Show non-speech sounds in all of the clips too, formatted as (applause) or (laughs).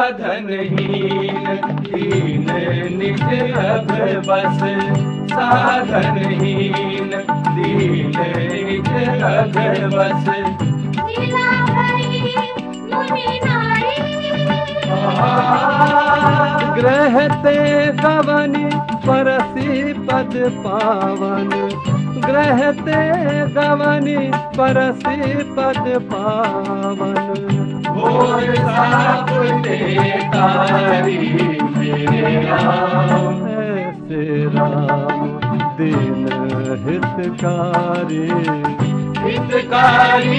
साधनहीन दीन निज अब बस। साधनहीन दीन निज अब बस। ग्रहते गवनि परसी पद पावन। ग्रहते गवनि परसी पद पावन। भोर साप राम दीन हितकारी हितकारी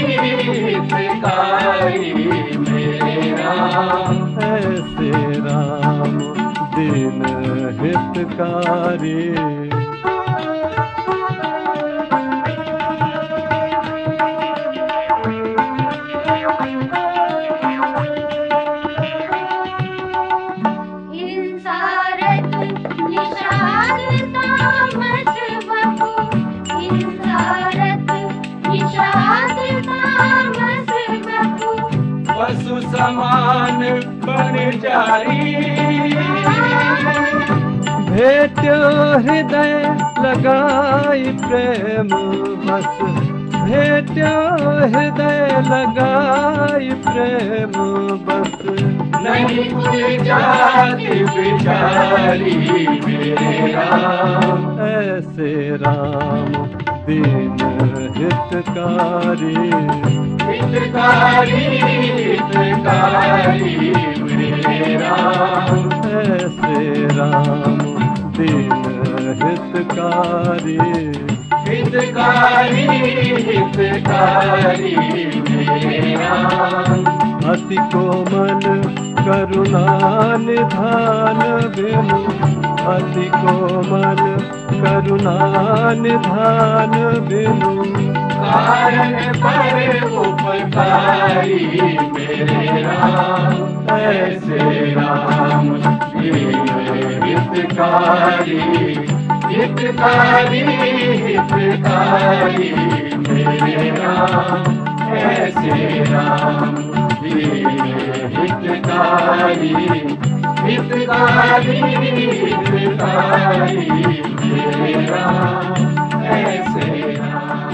हितकारी मेरे राम ऐसे राम दीन हितकारी। समान बन जारी। भेट्यो हृदय लगाई प्रेम बस। भेट्यो हृदय लगाई प्रेम बस। नहीं जाति बिचारी मेरे। ऐसे राम, दीन हितकारी। हितकारी हितकारी मेरे राम ऐसे राम दीन हितकारी। हितकारी हितकारी मेरे। राम अति कोमल करुणा निधान बिनु। अति कोमल करुणा निधान बिनु। कारण पर उपकारी मेरे राम ऐसे राम हितकारी हितकारी हितकारी मेरे राम ऐसे राम हितकारी हितकारी हितकारी मेरे राम ऐसे राम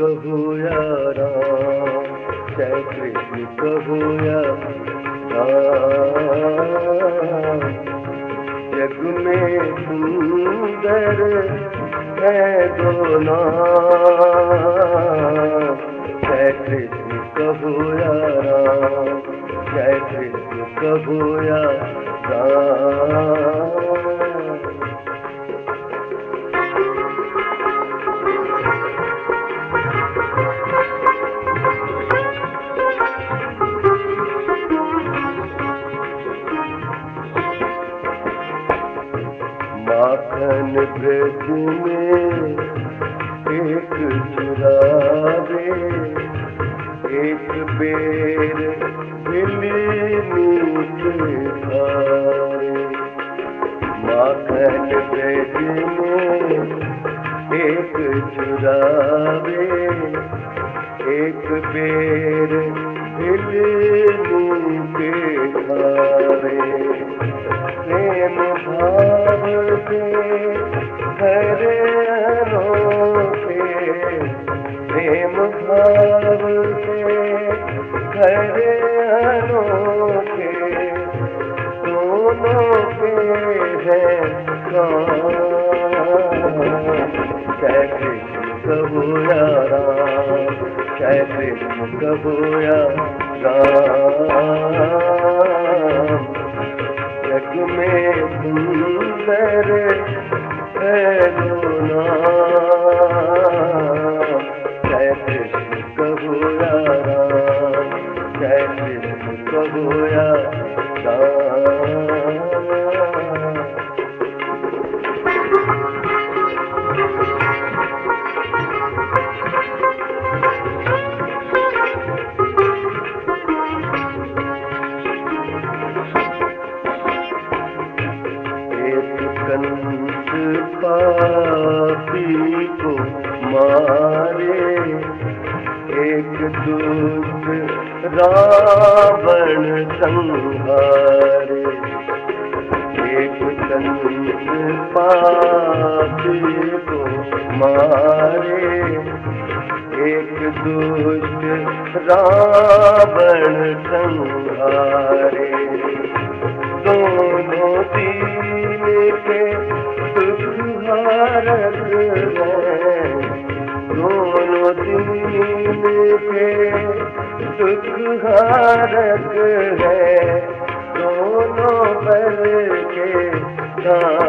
कहो या राम चाहे कृष्ण कहो या राम जग में सुंदर है दो नाम जय कृष्ण कहो या राम जय कृष्ण कहो या था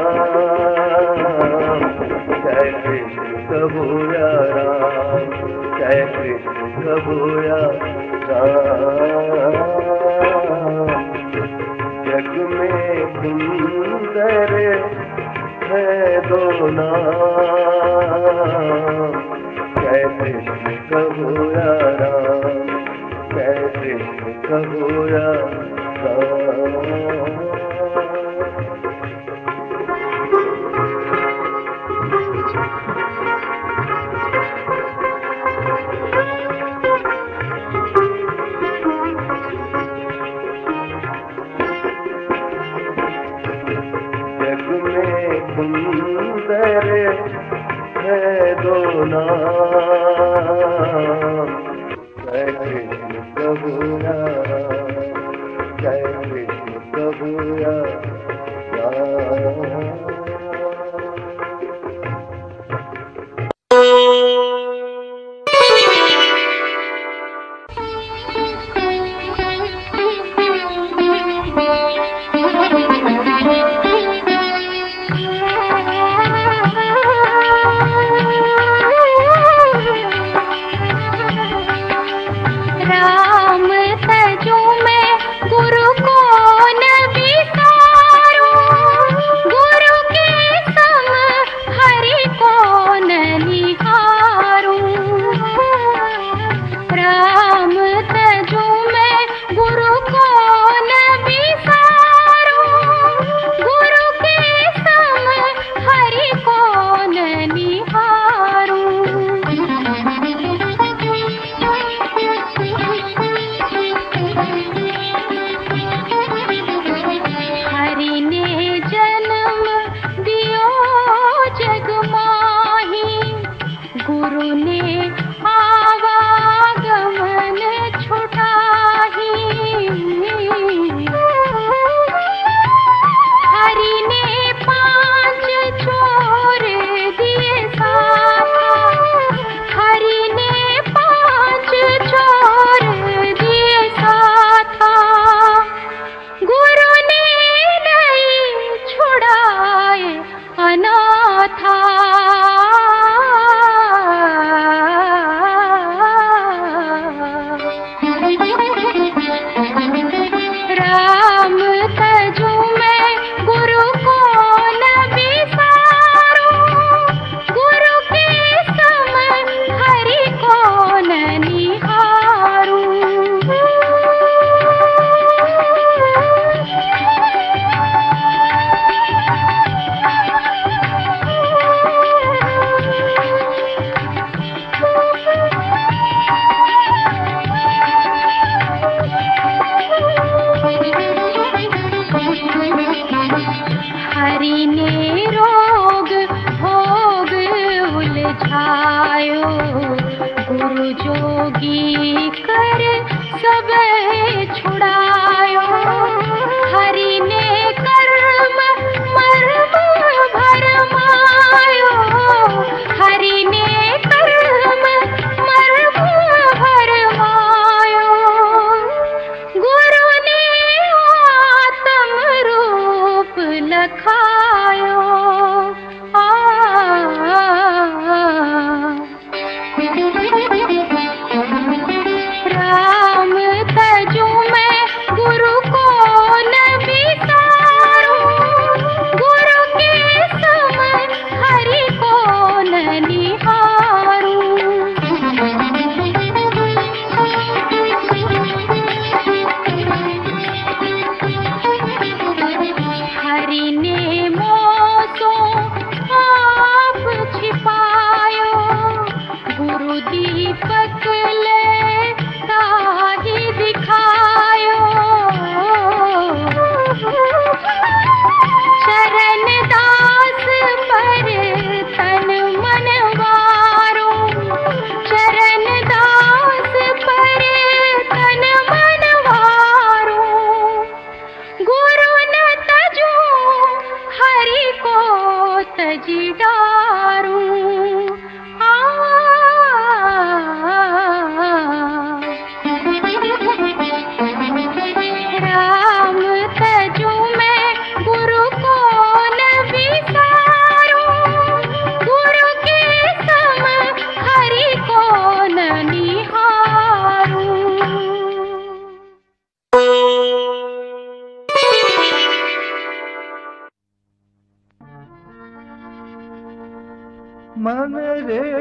मन रे।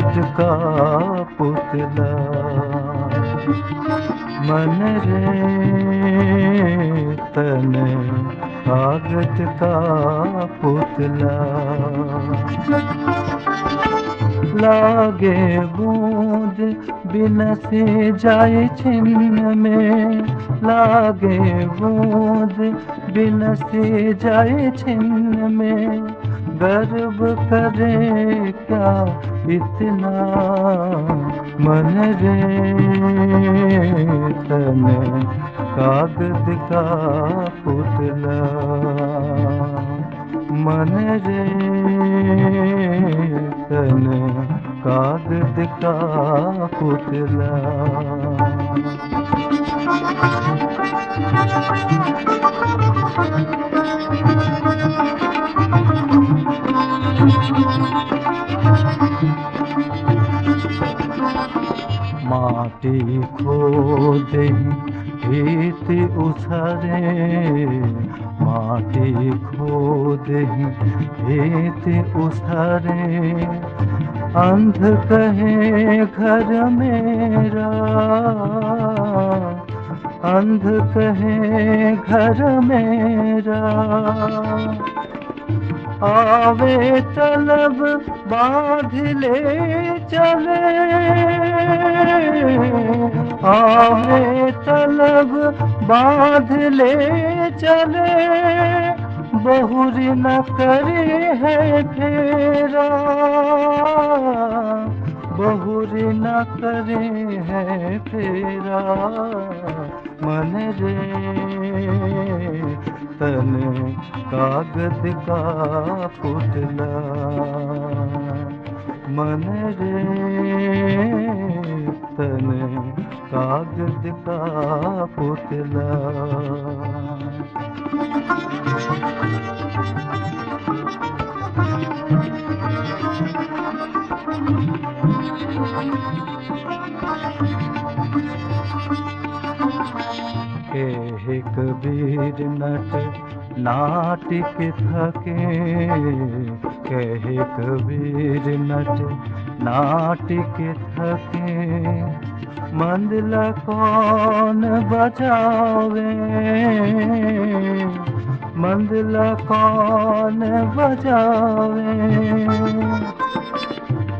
कागज़ का पुतला। मन रे तन कागज़ का पुतला। लागे बूंद बिनसे जाए छिन्न में। लागे बूंद बिनसे जाए छिन्न में। गर्व करे क्या इतना मन रे? तन कागज़ का पुतला मन रे। तन कागज़ का पुतला (laughs) माटी खोदे खेत उसरे माटी खोदे खेत उसरे अंध कहे घर मेरा, अंध कहे घर मेरा। आवे तलब बाँध ले चले। आवे तलब बाँध ले चले। बहुरी न करे है फेरा। बहुरी न करे है फेरा मन रे। तन कागज़ का पुतला मन रे। तन कागज़ का पुतला हे कबीर नट नाटिक थके। कहे कबीर नट नाटिक थके। मंदला कौन बजावे? मंदला कौन बजावे?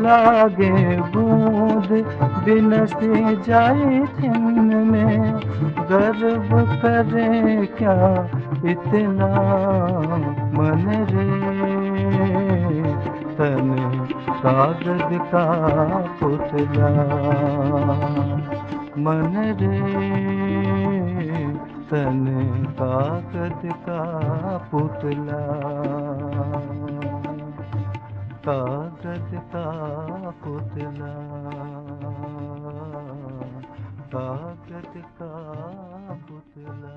लागे बूंद, बिन से जाए छिन्न में। गर्व करे क्या इतना मन रे? तन कागज़ का पुतला मन रे। तन कागज़ का पुतला कागज़ का पुतला कागज़ का पुतला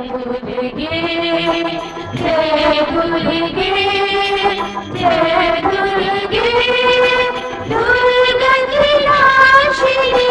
दुर्गे जय दुर्गे जय दुर्गे दुर्गा की नाशिनी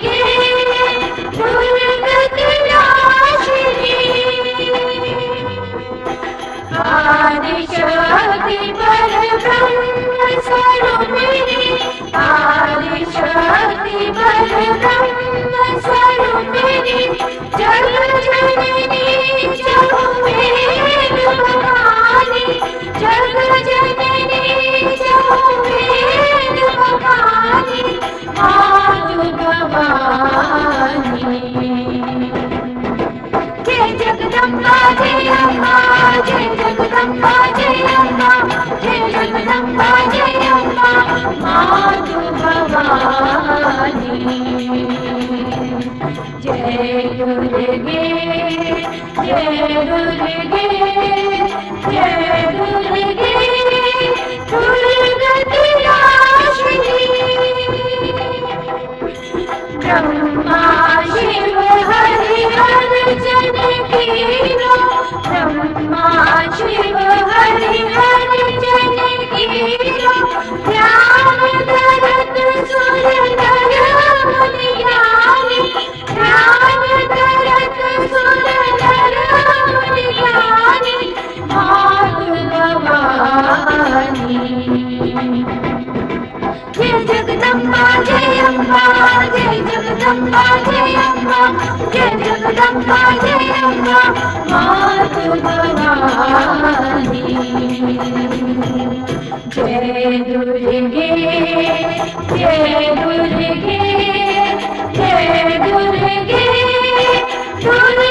आशी भारिशी Yeah, yeah, yeah, yeah. Jagadamba Jayamma జయ జగదంబా జయమ్మ మాతురాని జయ దుర్గే జయ దుర్గే జయ దుర్గే దుర్గే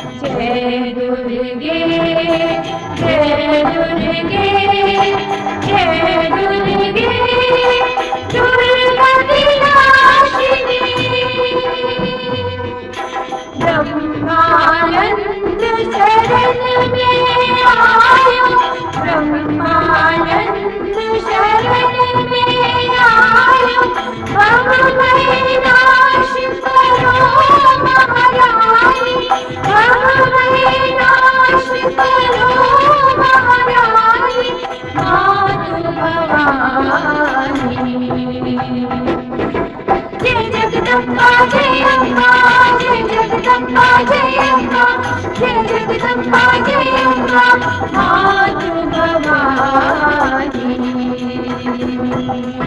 जय दुर्गे जय दुर्गे जय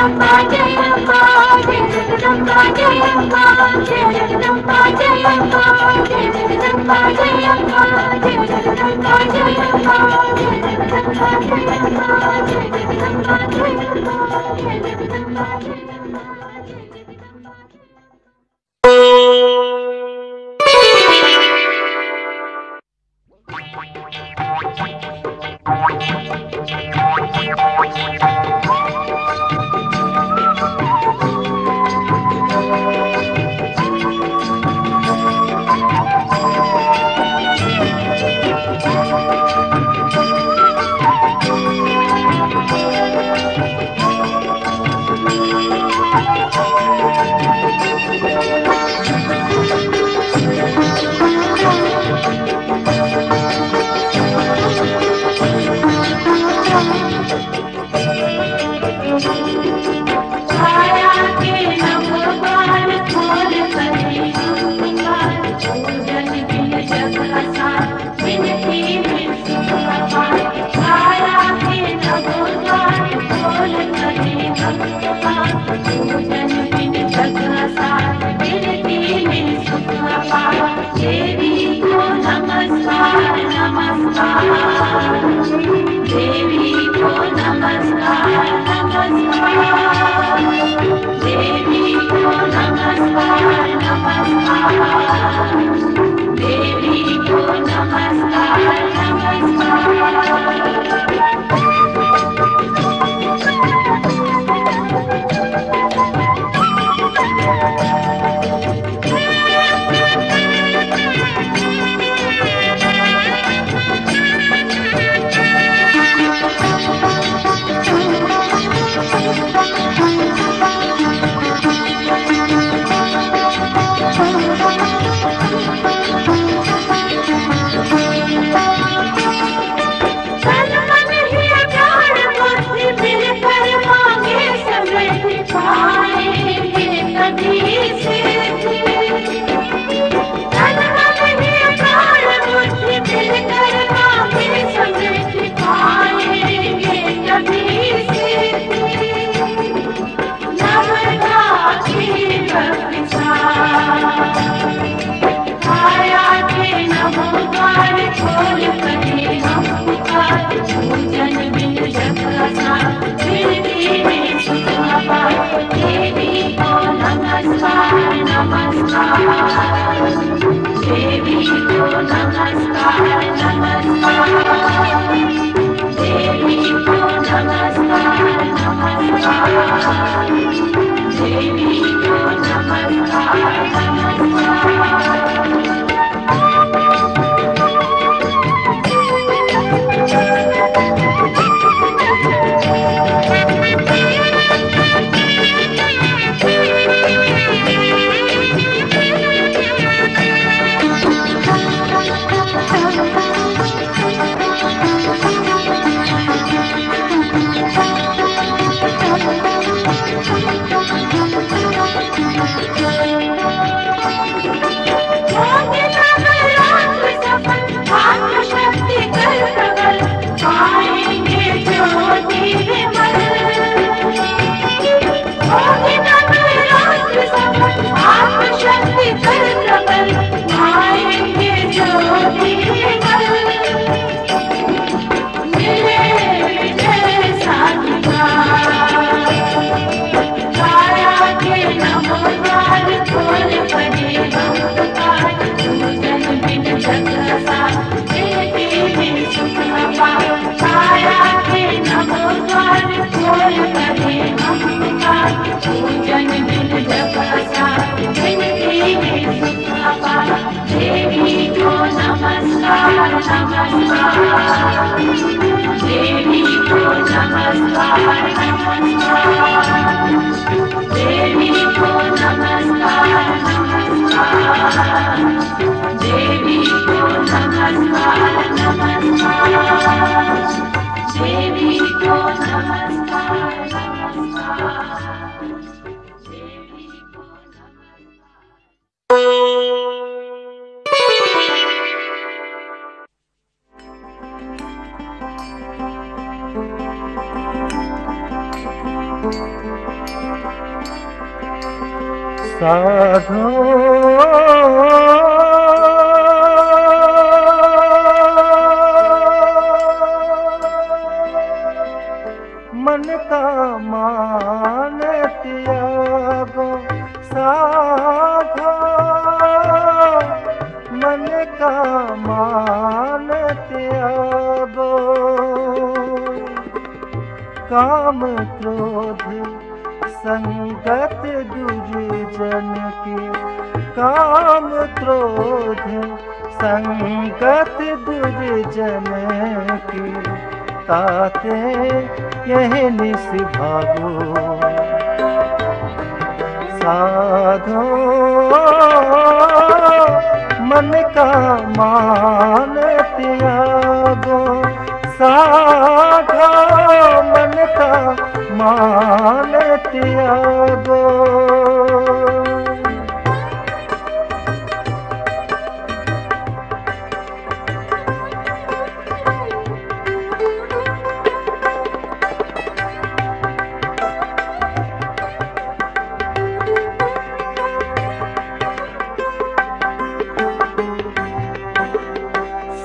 జగదంబ జయమ్మ జయ జగదంబ జయమ్మ జయ జగదంబ జయమ్మ జయ జగదంబ జయమ్మ జయ జగదంబ జయమ్మ జయ జగదంబ జయమ్మ జయ జగదంబ జయమ్మ జయ జగదంబ జయమ్మ Thank you. साधो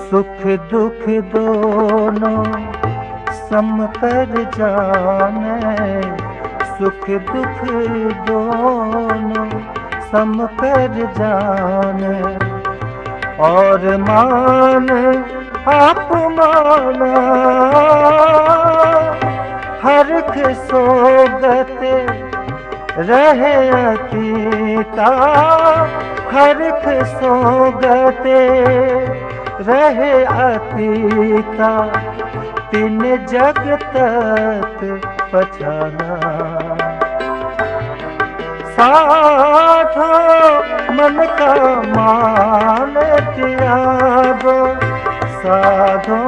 सुख दुख दोनों सम कर जान सुख दुख दोनों, सम कर जाने। और मान आप माना हरख सोगत रहे अतीता। हरख सोगते रहे अतीता। तीन जग तक पछाना। साधो मन का मान त्यागो साधो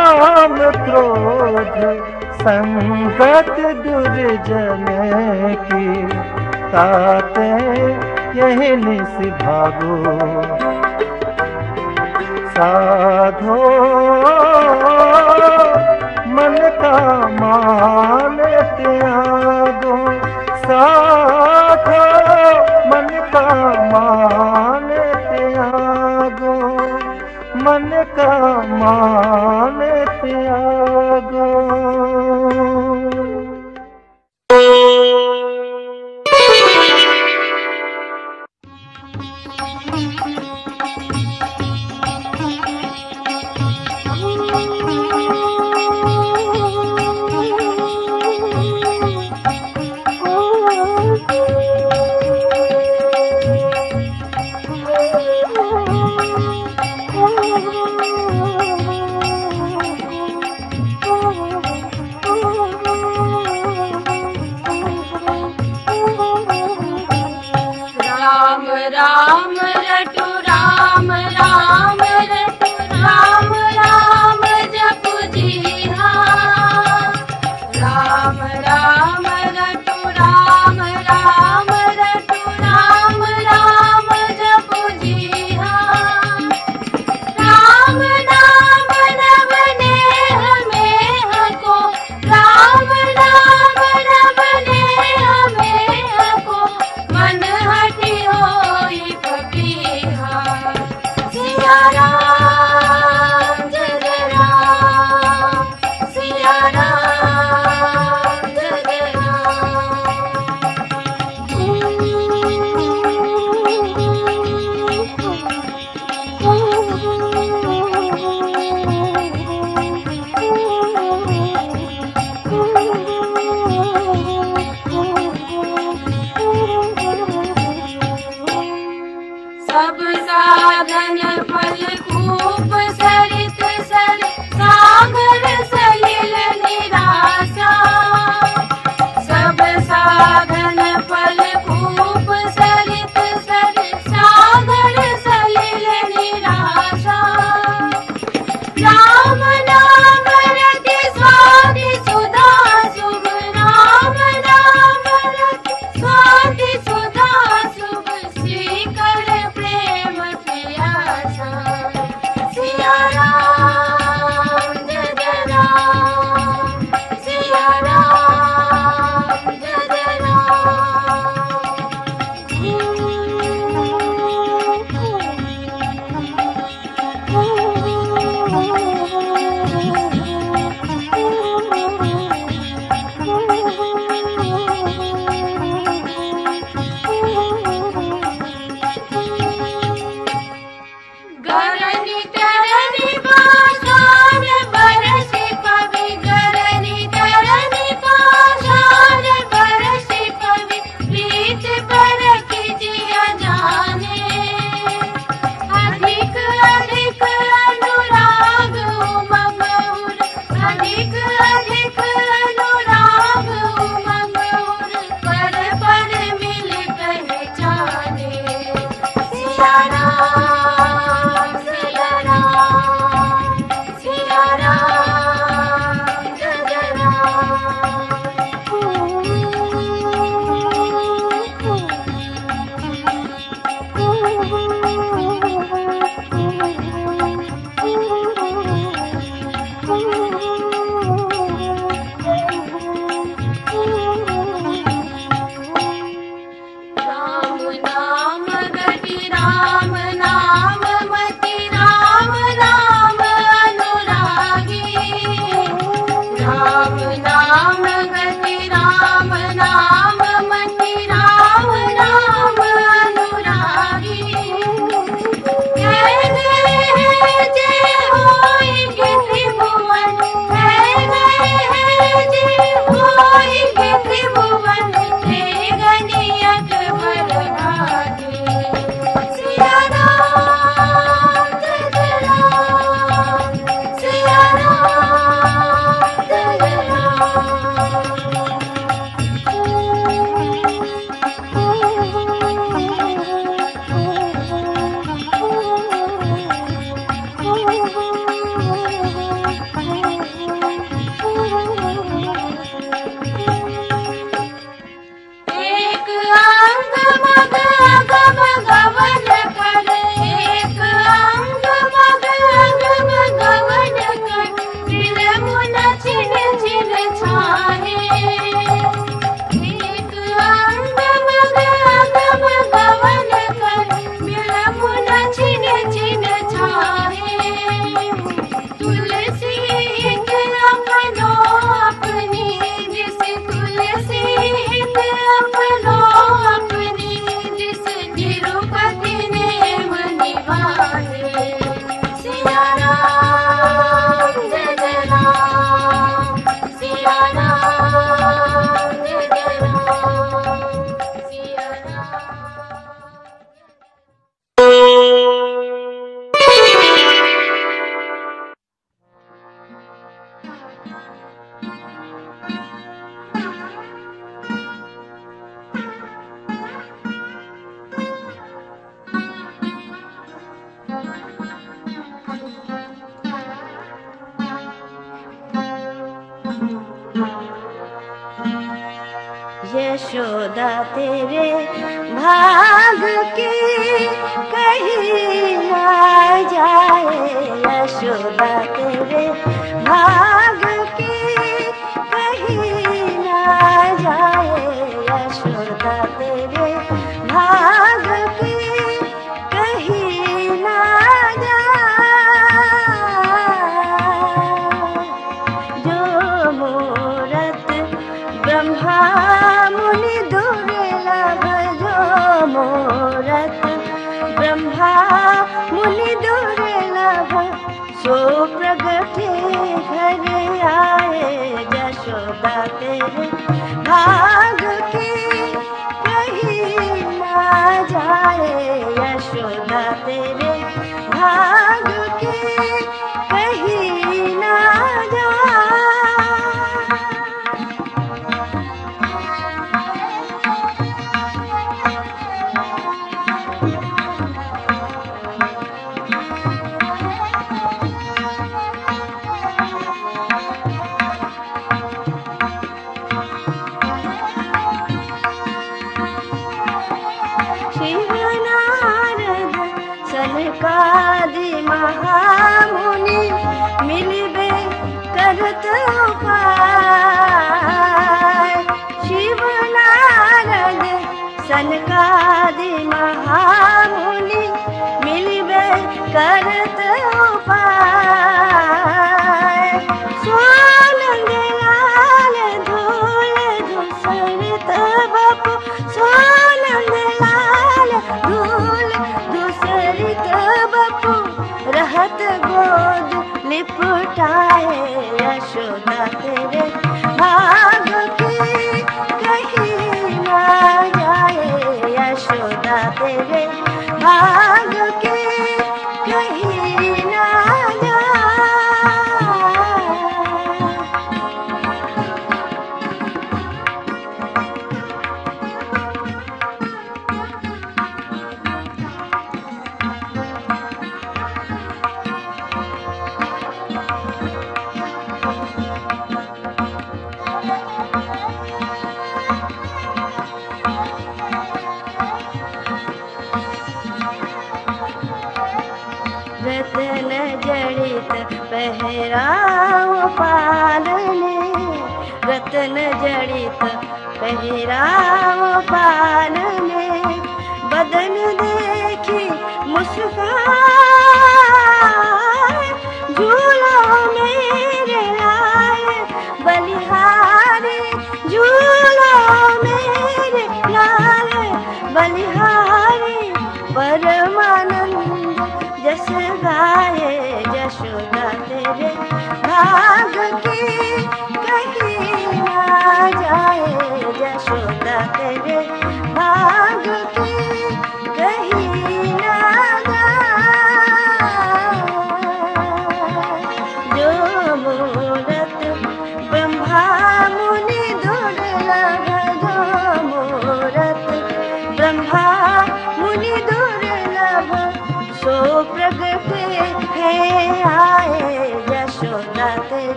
काम क्रोध संगत दुर्जन की ताते यही निभागो साधो, मन का मान त्यागो। साधो, मन का मान त्यागो। मन का मान त्यागो राम राम